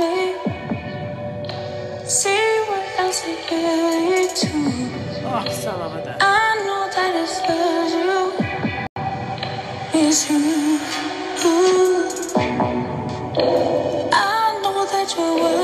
me. See what else it can to. Oh, ah, so love that. I know that it's you. It's you. Ooh. I know that you're.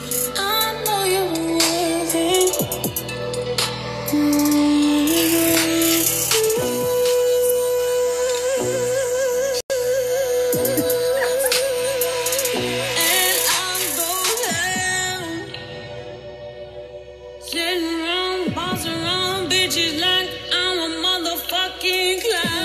bitches like i'm a motherfucking clown.